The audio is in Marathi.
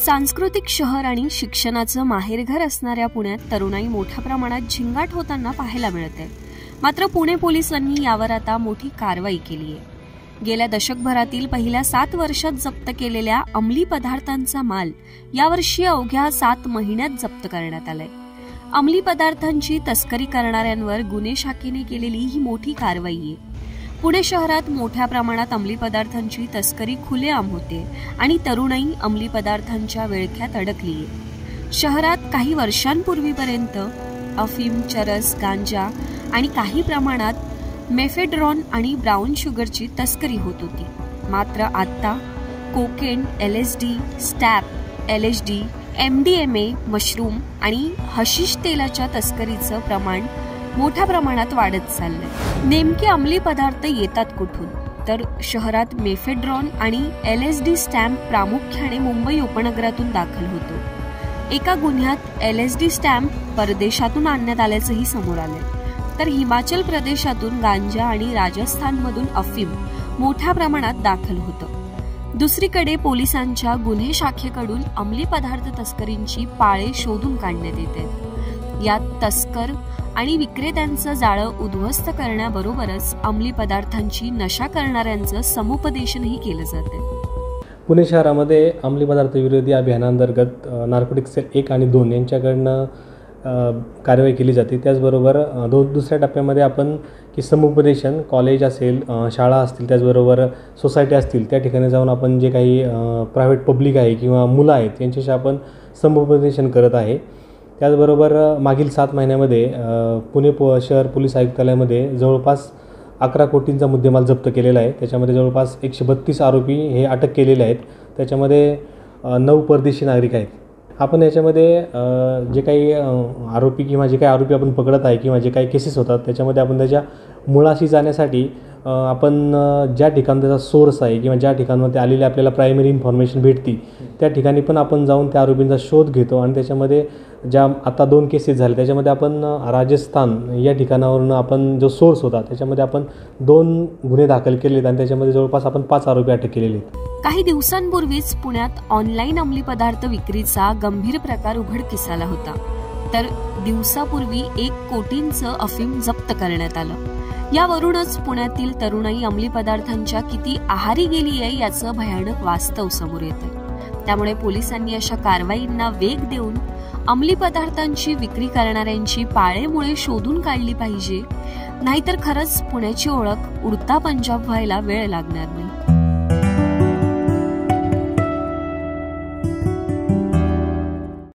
सांस्कृतिक शहर आणि शिक्षणाचं माहेरघर असणाऱ्या पुण्यात तरुणाई मोठ्या प्रमाणात झिंगाट होताना पाहायला मिळते. मात्र पुणे पोलिसांनी यावर आता मोठी कारवाई केली आहे. गेल्या दशकभरातील पहिल्या सात वर्षात जप्त केलेल्या अंमली पदार्थांचा माल यावर्षी अवघ्या सात महिन्यात जप्त करण्यात आलाय. अंमली पदार्थांची तस्करी करणाऱ्यांवर गुन्हे शाखेने केलेली ही मोठी कारवाई आहे. पुणे शहरात मोठ्या प्रमाणात अंमली पदार्थांची तस्करी खुलेआम होते आणि तरुणाई अंमली पदार्थांच्या विळख्यात अडकली. शहरात काही वर्षांपूर्वीपर्यंत अफीम चरस गांजा आणि काही प्रमाणात मेफेड्रॉन आणि ब्राऊन शुगरची तस्करी होत होती. मात्र आत्ता cocaine L S D stamp L H D M D M A mushroom आणि हशिश तेलाच्या तस्करीचं प्रमाण मोठ्या प्रमाणात वाढत चाललंय. नेमके अंमली पदार्थ येतात कुठून? तर शहरात मेफेड्रॉन आणि एल एस डी स्टॅम्प प्रामुख्याने मुंबई उपनगरातून दाखल होतो. एका गुन्ह्यात एल एस डी स्टॅम्प परदेशातून आणण्यात आल्याचंही समोर आलंय. तर हिमाचल प्रदेशातून गांजा आणि राजस्थानमधून अफीम मोठ्या प्रमाणात दाखल होतं. दुसरीकडे पोलिसांच्या गुन्हे शाखेकडून अंमली पदार्थ तस्करींची पाळे शोधून काढण्यात येते यात तस्कर आणि विक्रेत्यांचं जाळं उद्ध्वस्त करण्याबरोबरच अंमली पदार्थांची नशा करणाऱ्यांचं समुपदेशनही केलं जातं पुणे शहरामध्ये अंमली पदार्थ विरोधी अभियानांतर्गत नार्कोटिक सेल एक आणि दोन यांच्याकडनं कारवाई केली जाते. त्याचबरोबर दोन दुसऱ्या टप्प्यामध्ये आपण की समुपदेशन कॉलेज असेल शाळा असतील त्याचबरोबर सोसायटी असतील त्या ठिकाणी जाऊन आपण जे काही प्रायव्हेट पब्लिक आहे किंवा मुलं आहेत यांच्याशी आपण समुपदेशन करत आहे. त्याचबरोबर मागील सात महिन्यामध्ये पुणे पो शहर पोलीस आयुक्तालयामध्ये जवळपास अकरा कोटींचा मुद्देमाल जप्त केलेला आहे. त्याच्यामध्ये जवळपास एकशे बत्तीस आरोपी हे अटक केलेले आहेत. त्याच्यामध्ये नऊ परदेशी नागरिक आहेत. आपण याच्यामध्ये जे काही आरोपी किंवा जे काही आरोपी आपण पकडत आहे किंवा जे काही केसेस होतात त्याच्यामध्ये आपण त्याच्या मुळाशी जाण्यासाठी आपण ज्या ठिकाणी त्याचा सोर्स आहे किंवा ज्या ठिकाणामध्ये आलेली आपल्याला प्रायमरी इन्फॉर्मेशन भेटती त्या ठिकाणी पण आपण जाऊन त्या आरोपींचा शोध घेतो आणि त्याच्यामध्ये ज्या आता दोन केसेस झाले त्याच्यामध्ये आपण राजस्थान या ठिकाणावरून आपण जो सोर्स होता त्याच्यामध्ये आपण दोन गुन्हे दाखल केलेत आणि त्याच्यामध्ये जवळपास आपण पाच आरोपी अटक केलेले आहेत. काही दिवसांपूर्वीच पुण्यात ऑनलाईन अंमली पदार्थ विक्रीचा गंभीर प्रकार उघडकीस आला होता. तर दिवसापूर्वी एक कोटींचं अफीम जप्त करण्यात आलं. यावरूनच पुण्यातील तरुणाई अंमली पदार्थांच्या किती आहारी गेली आहे याचं भयानक वास्तव समोर येतं त्यामुळे पोलिसांनी अशा कारवाईंना वेग देऊन अंमली पदार्थांची विक्री करणाऱ्यांची पाळेमुळे शोधून काढली पाहिजे. नाहीतर खरंच पुण्याची ओळख उडता पंजाब व्हायला वेळ लागणार नाही.